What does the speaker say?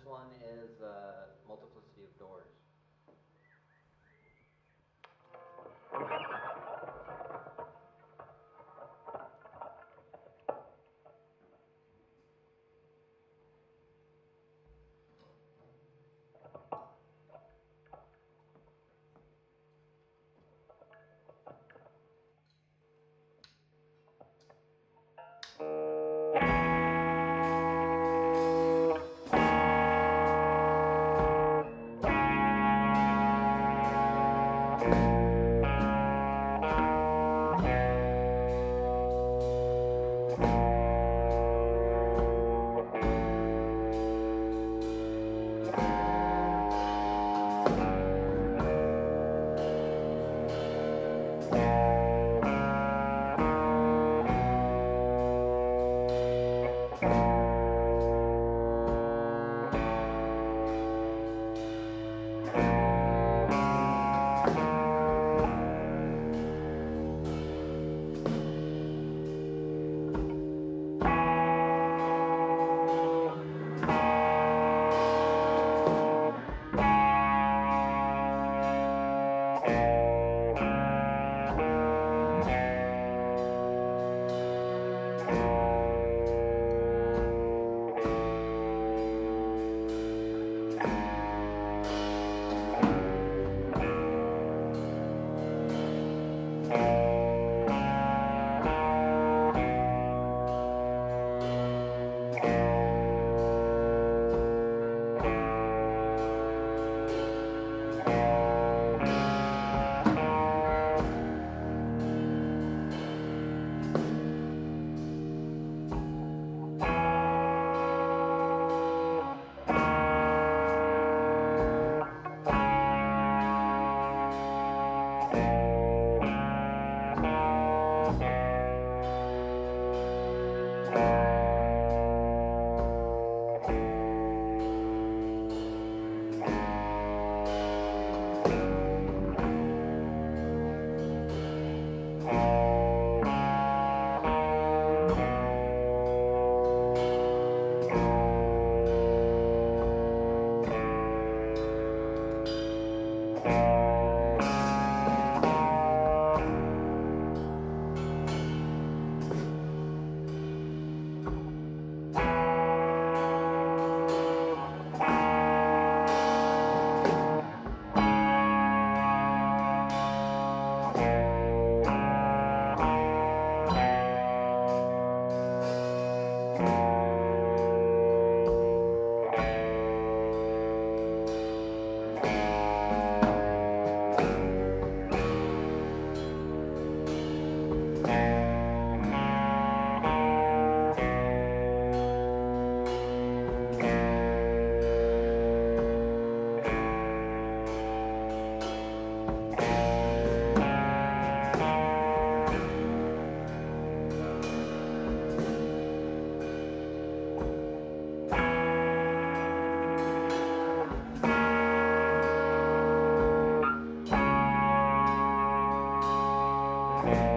this one is uh, Yeah.